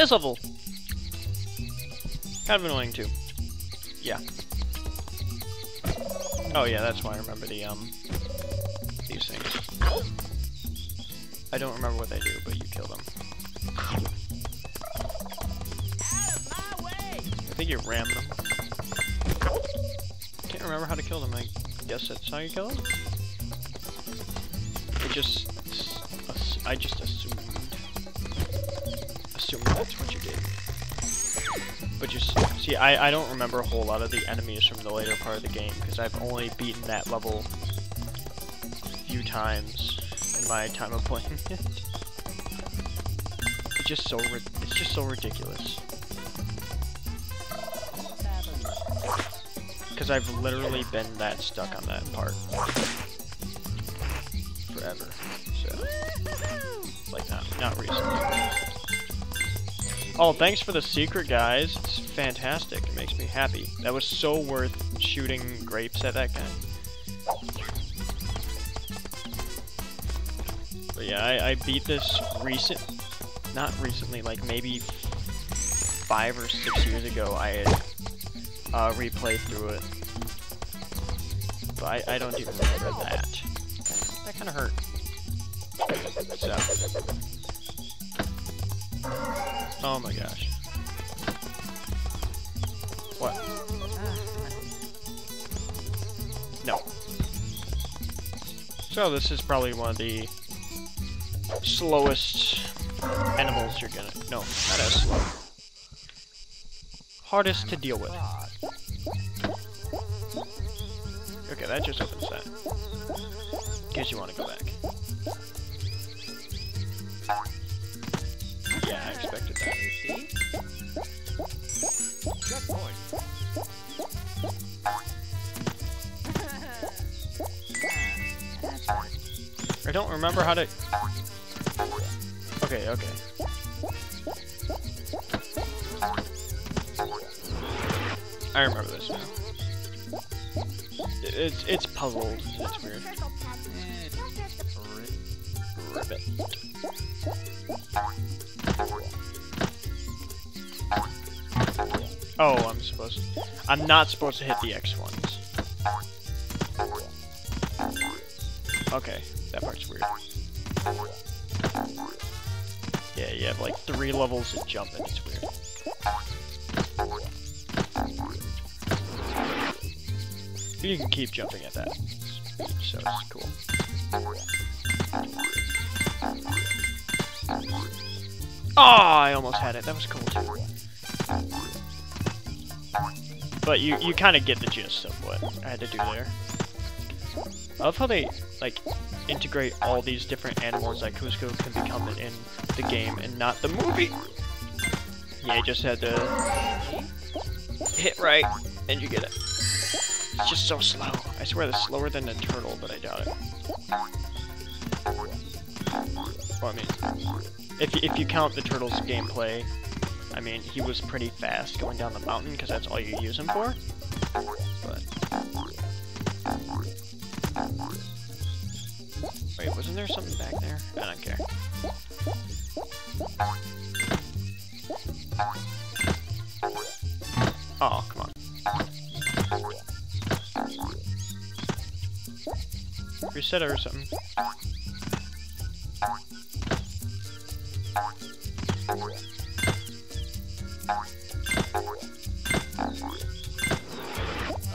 This level. Kind of annoying too. Yeah. Oh yeah, that's why I remember the um these things. I don't remember what they do, but you kill them. I think you ram them. Can't remember how to kill them. I guess that's how you kill them. I just, I just assumed, that's what you did. But just see, I I don't remember a whole lot of the enemies from the later part of the game because I've only beaten that level a few times in my time of playing it. It's just so it's just so ridiculous. Because I've literally been that stuck on that part forever. So, like not not recently. Oh, thanks for the secret, guys. It's fantastic. It makes me happy. That was so worth shooting grapes at that guy. But yeah, I, I beat this recent, not recently, like maybe five or six years ago. I had uh, replayed through it, but I, I don't even remember that. That kind of hurt. So. Oh my gosh. What? No. So this is probably one of the slowest animals you're gonna... No, not as slow. Hardest to deal with. Okay, that just opens that. In case you want to go back. Yeah, I expected that. I don't remember how to... Okay, okay. I remember this now. It's it's puzzled. It's weird. Ribbit. Oh, I'm supposed to... I'm not supposed to hit the X ones. Okay, that part's weird. Yeah, you have like three levels of jump and it's weird. You can keep jumping at that speed, so it's cool. Oh, I almost had it. That was cool too. But you, you kind of get the gist of what I had to do there. I love how they, like, integrate all these different animals that Kuzco can become in the game and not the movie. Yeah, you just had to hit right and you get it. It's just so slow. I swear it's slower than a turtle, but I doubt it. Well, I mean, if, if you count the turtle's gameplay, I mean, he was pretty fast going down the mountain because that's all you use him for. But... Wait, wasn't there something back there? I don't care. Oh, come on. Reset or something.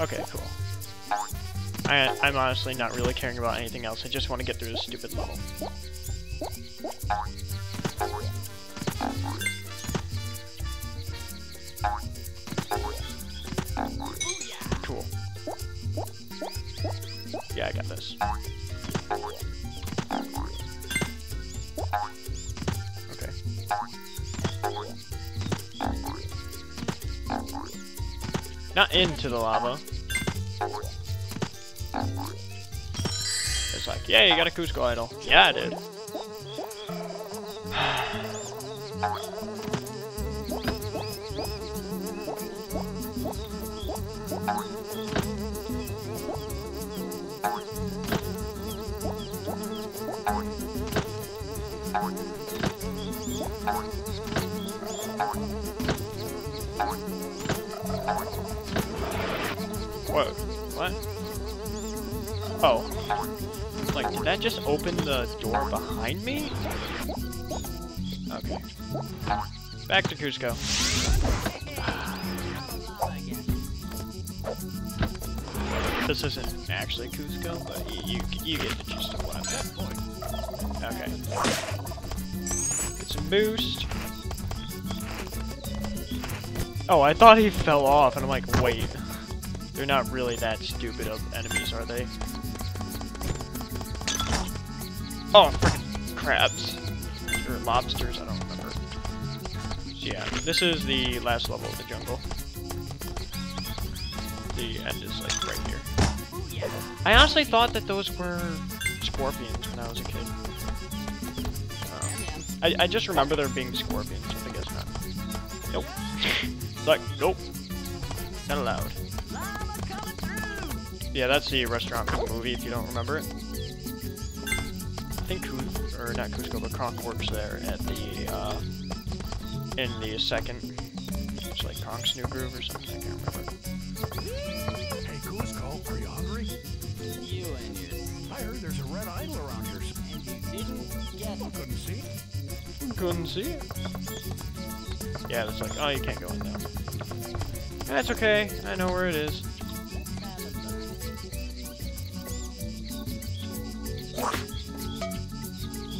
Okay, cool. I, I'm honestly not really caring about anything else. I just want to get through this stupid level. Not into the lava. It's like, yeah, you got a Kuzco idol. Yeah, I did. Whoa, what? Oh. Like, did that just open the door behind me? Okay. Back to Cusco. This isn't actually Cusco, but you, you, you get the gist of what I meant. Okay. Get some boost. Oh, I thought he fell off, and I'm like, wait. They're not really that stupid of enemies, are they? Oh, freaking crabs. Or lobsters, I don't remember. So yeah, this is the last level of the jungle. The end is like right here. I honestly thought that those were scorpions when I was a kid. Um, I, I just remember there being scorpions, but I guess not. Nope. like, nope. Not allowed. Yeah, that's the restaurant from the movie, if you don't remember it. I think Cus or not Kuzco, but Kronk works there at the, uh, in the second, it's like Kronk's New Groove or something, I can't remember. Hey, Kuzco, are you hungry? You and your I heard there's a red idol around here. and you didn't get I couldn't see it. Couldn't see it. Yeah, it's like, oh, you can't go in now. That's okay, I know where it is.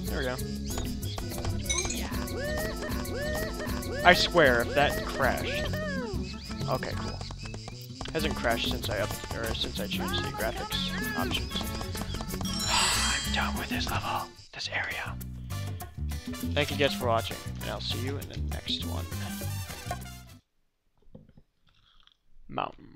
There we go. I swear, if that crashed. Okay, cool. Hasn't crashed since I up or since I changed the graphics options. I'm done with this level, this area. Thank you guys for watching, and I'll see you in the next one. Mountain.